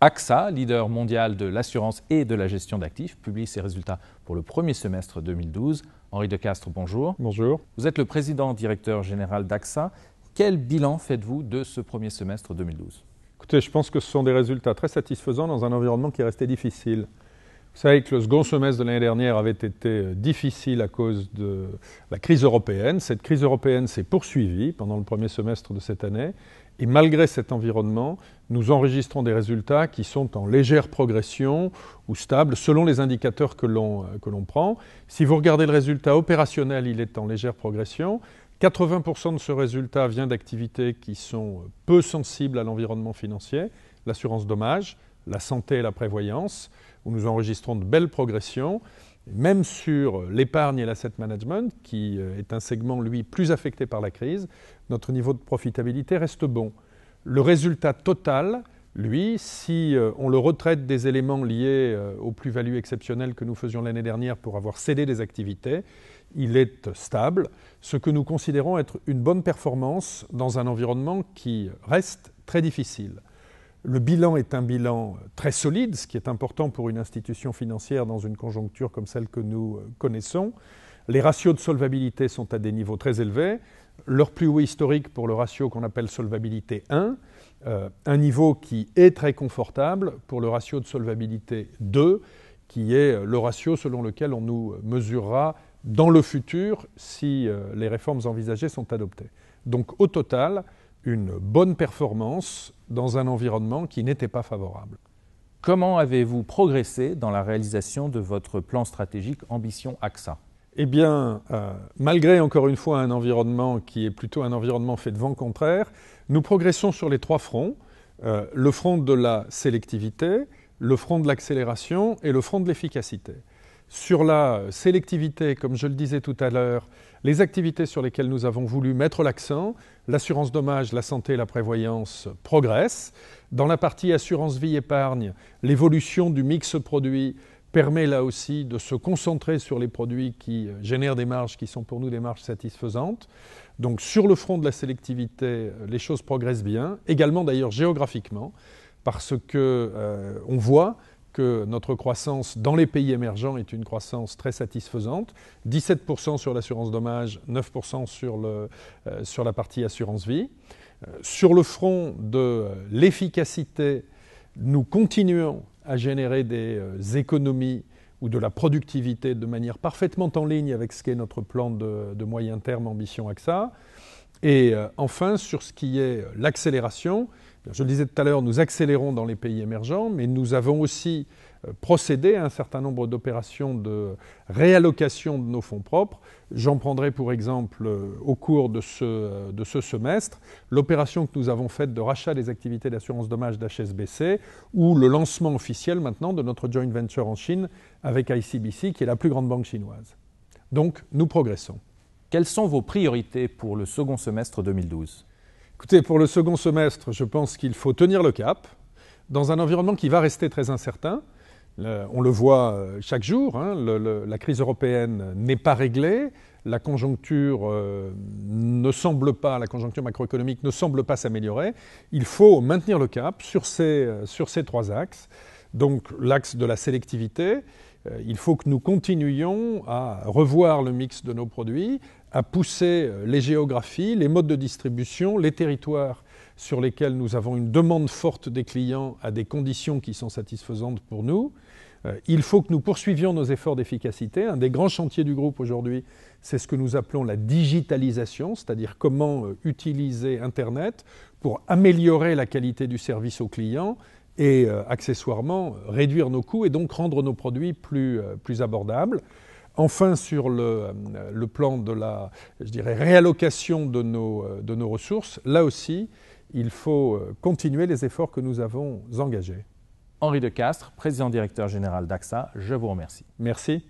AXA, leader mondial de l'assurance et de la gestion d'actifs, publie ses résultats pour le premier semestre 2012. Henri de Castres, bonjour. Bonjour. Vous êtes le président directeur général d'AXA. Quel bilan faites-vous de ce premier semestre 2012 Écoutez, je pense que ce sont des résultats très satisfaisants dans un environnement qui est resté difficile. Vous savez que le second semestre de l'année dernière avait été euh, difficile à cause de la crise européenne. Cette crise européenne s'est poursuivie pendant le premier semestre de cette année. Et malgré cet environnement, nous enregistrons des résultats qui sont en légère progression ou stables selon les indicateurs que l'on euh, prend. Si vous regardez le résultat opérationnel, il est en légère progression. 80% de ce résultat vient d'activités qui sont euh, peu sensibles à l'environnement financier, l'assurance dommage, la santé et la prévoyance, où nous enregistrons de belles progressions, même sur l'épargne et l'asset management, qui euh, est un segment, lui, plus affecté par la crise, notre niveau de profitabilité reste bon. Le résultat total, lui, si euh, on le retraite des éléments liés euh, aux plus-values exceptionnelles que nous faisions l'année dernière pour avoir cédé des activités, il est stable, ce que nous considérons être une bonne performance dans un environnement qui reste très difficile. Le bilan est un bilan très solide, ce qui est important pour une institution financière dans une conjoncture comme celle que nous euh, connaissons. Les ratios de solvabilité sont à des niveaux très élevés. Leur plus haut historique pour le ratio qu'on appelle solvabilité 1, euh, un niveau qui est très confortable pour le ratio de solvabilité 2, qui est le ratio selon lequel on nous mesurera dans le futur si euh, les réformes envisagées sont adoptées. Donc au total, une bonne performance dans un environnement qui n'était pas favorable. Comment avez-vous progressé dans la réalisation de votre plan stratégique Ambition AXA? Eh bien, euh, malgré encore une fois un environnement qui est plutôt un environnement fait de vent contraire, nous progressons sur les trois fronts. Euh, le front de la sélectivité, le front de l'accélération et le front de l'efficacité. Sur la sélectivité, comme je le disais tout à l'heure, les activités sur lesquelles nous avons voulu mettre l'accent, l'assurance dommage, la santé et la prévoyance progressent. Dans la partie assurance vie épargne, l'évolution du mix produit permet là aussi de se concentrer sur les produits qui génèrent des marges qui sont pour nous des marges satisfaisantes. Donc sur le front de la sélectivité, les choses progressent bien, également d'ailleurs géographiquement, parce que euh, voit notre croissance dans les pays émergents est une croissance très satisfaisante. 17% sur l'assurance dommage, 9% sur, le, euh, sur la partie assurance vie. Euh, sur le front de euh, l'efficacité, nous continuons à générer des économies ou de la productivité de manière parfaitement en ligne avec ce qu'est notre plan de, de, moyen terme Ambition AXA. Et enfin, sur ce qui est l'accélération, je le disais tout à l'heure, nous accélérons dans les pays émergents, mais nous avons aussi euh, procédé à un certain nombre d'opérations de réallocation de nos fonds propres. J'en prendrai pour exemple euh, au cours de ce, euh, de ce semestre l'opération que nous avons faite de rachat des activités d'assurance dommage d'HSBC ou le lancement officiel maintenant de notre joint venture en Chine avec ICBC qui est la plus grande banque chinoise. Donc nous progressons. Quelles sont vos priorités pour le second semestre 2012 Écoutez, pour le second semestre, je pense qu'il faut tenir le cap dans un environnement qui va rester très incertain. on le voit euh, chaque jour, hein, la crise européenne n'est pas réglée, la conjoncture euh, ne semble pas, la conjoncture macroéconomique ne semble pas s'améliorer. Il faut maintenir le cap sur ces, euh, sur ces trois axes. Donc l'axe de la sélectivité, il faut que nous continuions à revoir le mix de nos produits, à pousser euh, les géographies, les modes de distribution, les territoires sur lesquels nous avons une demande forte des clients à des conditions qui sont satisfaisantes pour nous. Euh, il faut que nous poursuivions nos efforts d'efficacité. Un des grands chantiers du groupe aujourd'hui, c'est ce que nous appelons la digitalisation, c'est-à-dire comment euh, utiliser Internet pour améliorer la qualité du service aux clients et accessoirement réduire nos coûts et donc rendre nos produits plus, plus abordables. Enfin, sur le, plan de la je dirais, réallocation de nos, de nos ressources, là aussi, il faut euh, continuer les efforts que nous avons engagés. Henri de Castres, président directeur général d'AXA, je vous remercie. Merci.